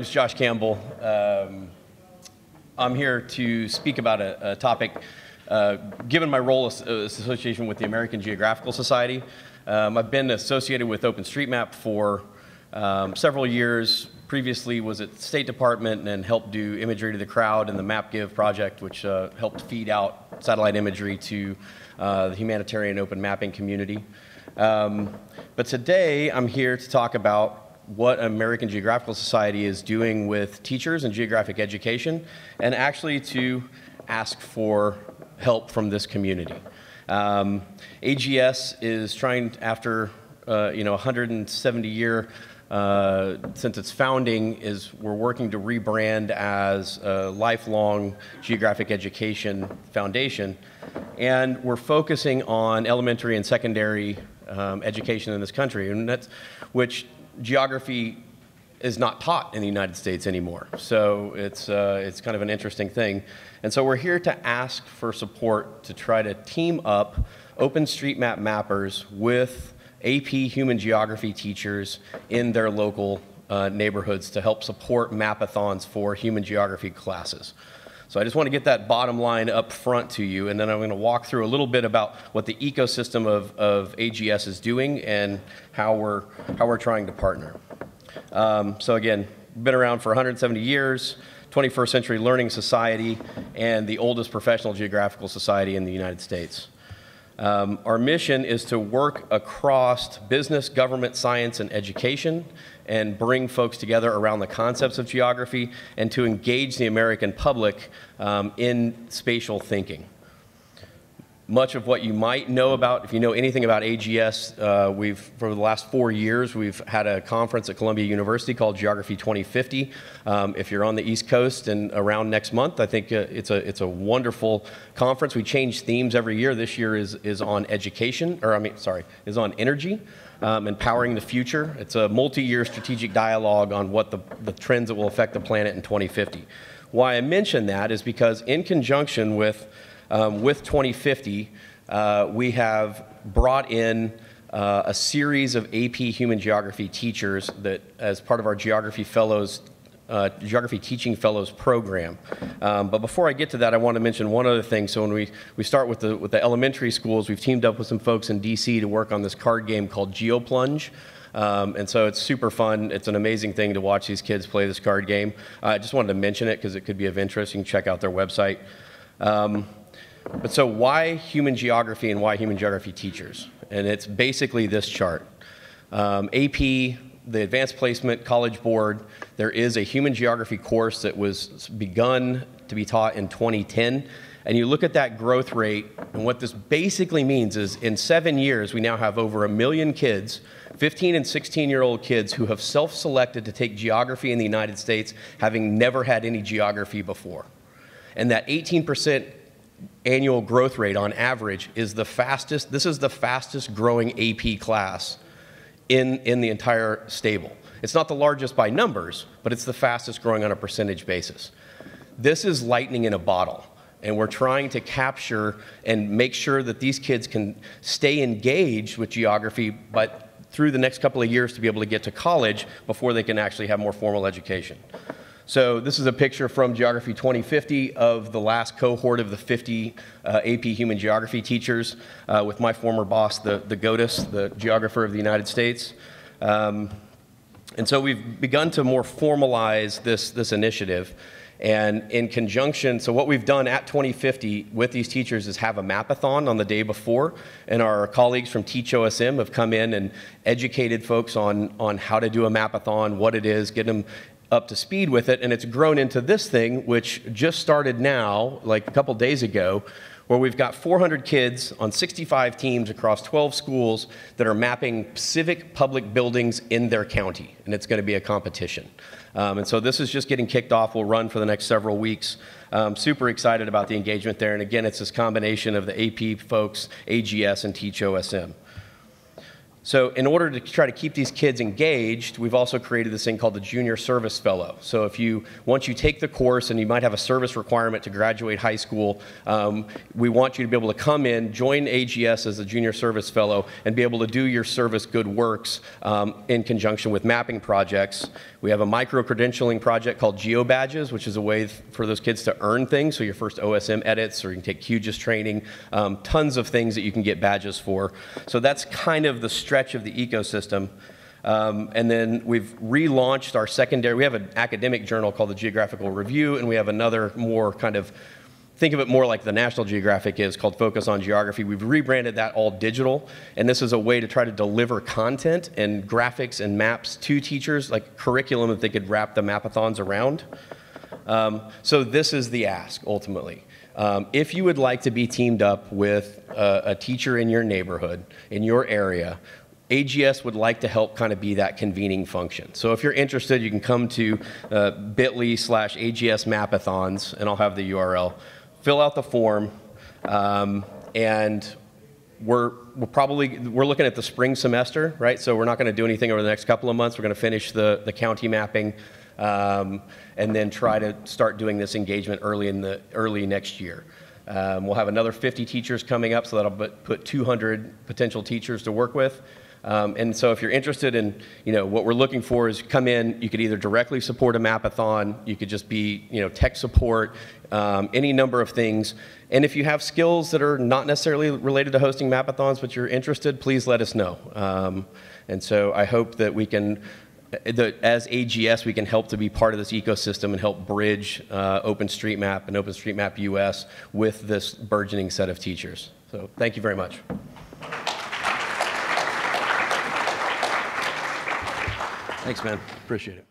name is Josh Campbell. Um, I'm here to speak about a, a topic, uh, given my role as, as association with the American Geographical Society. Um, I've been associated with OpenStreetMap for um, several years. Previously was at State Department and helped do imagery to the crowd and the MapGive project, which uh, helped feed out satellite imagery to uh, the humanitarian open mapping community. Um, but today I'm here to talk about what American Geographical Society is doing with teachers and geographic education, and actually to ask for help from this community. Um, AGS is trying, after uh, you know 170 year uh, since its founding, is we're working to rebrand as a lifelong geographic education foundation, and we're focusing on elementary and secondary um, education in this country, and that's which geography is not taught in the United States anymore. So it's, uh, it's kind of an interesting thing. And so we're here to ask for support to try to team up OpenStreetMap mappers with AP human geography teachers in their local uh, neighborhoods to help support mapathons for human geography classes. So I just want to get that bottom line up front to you, and then I'm going to walk through a little bit about what the ecosystem of, of AGS is doing and how we're, how we're trying to partner. Um, so again, been around for 170 years, 21st Century Learning Society, and the oldest professional geographical society in the United States. Um, our mission is to work across business, government, science, and education and bring folks together around the concepts of geography and to engage the American public um, in spatial thinking. Much of what you might know about, if you know anything about AGS, uh, we've, for the last four years, we've had a conference at Columbia University called Geography 2050. Um, if you're on the East Coast and around next month, I think uh, it's, a, it's a wonderful conference. We change themes every year. This year is, is on education, or I mean, sorry, is on energy um, Empowering the Future. It's a multi-year strategic dialogue on what the, the trends that will affect the planet in 2050. Why I mention that is because in conjunction with, um, with 2050, uh, we have brought in uh, a series of AP Human Geography teachers that, as part of our Geography Fellows uh, Geography Teaching Fellows program. Um, but before I get to that, I want to mention one other thing. So when we, we start with the, with the elementary schools, we've teamed up with some folks in DC to work on this card game called GeoPlunge. Um, and so it's super fun. It's an amazing thing to watch these kids play this card game. I just wanted to mention it because it could be of interest. You can check out their website. Um, but so why human geography and why human geography teachers? And it's basically this chart. Um, AP the Advanced Placement College Board, there is a human geography course that was begun to be taught in 2010. And you look at that growth rate, and what this basically means is in seven years, we now have over a million kids, 15 and 16 year old kids, who have self selected to take geography in the United States, having never had any geography before. And that 18% annual growth rate on average is the fastest, this is the fastest growing AP class in, in the entire stable. It's not the largest by numbers, but it's the fastest growing on a percentage basis. This is lightning in a bottle. And we're trying to capture and make sure that these kids can stay engaged with geography, but through the next couple of years to be able to get to college before they can actually have more formal education. So this is a picture from Geography 2050 of the last cohort of the 50 uh, AP Human Geography teachers uh, with my former boss, the, the GOTUS, the geographer of the United States. Um, and so we've begun to more formalize this, this initiative. And in conjunction, so what we've done at 2050 with these teachers is have a mapathon on the day before. And our colleagues from Teach OSM have come in and educated folks on, on how to do a mapathon, what it is, get them up to speed with it, and it's grown into this thing, which just started now, like a couple days ago, where we've got 400 kids on 65 teams across 12 schools that are mapping civic public buildings in their county, and it's going to be a competition. Um, and so this is just getting kicked off. We'll run for the next several weeks. Um, super excited about the engagement there. And again, it's this combination of the AP folks, AGS, and Teach OSM. So, in order to try to keep these kids engaged, we've also created this thing called the Junior Service Fellow. So, if you once you take the course and you might have a service requirement to graduate high school, um, we want you to be able to come in, join AGS as a Junior Service Fellow, and be able to do your service good works um, in conjunction with mapping projects. We have a micro credentialing project called Geo Badges, which is a way for those kids to earn things. So, your first OSM edits, or you can take QGIS training, um, tons of things that you can get badges for. So, that's kind of the stretch of the ecosystem. Um, and then we've relaunched our secondary. We have an academic journal called the Geographical Review, and we have another more kind of think of it more like the National Geographic is called Focus on Geography. We've rebranded that all digital, and this is a way to try to deliver content and graphics and maps to teachers, like curriculum that they could wrap the mapathons around. Um, so this is the ask ultimately. Um, if you would like to be teamed up with a, a teacher in your neighborhood, in your area, AGS would like to help kind of be that convening function. So if you're interested, you can come to uh, bit.ly slash AGS mapathons, and I'll have the URL. Fill out the form, um, and we're, we're probably we're looking at the spring semester, right? So we're not going to do anything over the next couple of months. We're going to finish the, the county mapping, um, and then try to start doing this engagement early in the early next year. Um, we'll have another 50 teachers coming up, so that'll put 200 potential teachers to work with. Um, and so if you're interested in, you know, what we're looking for is come in, you could either directly support a mapathon, you could just be, you know, tech support, um, any number of things. And if you have skills that are not necessarily related to hosting mapathons, but you're interested, please let us know. Um, and so I hope that we can, that as AGS, we can help to be part of this ecosystem and help bridge uh, OpenStreetMap and OpenStreetMap US with this burgeoning set of teachers. So thank you very much. Thanks, man. Appreciate it.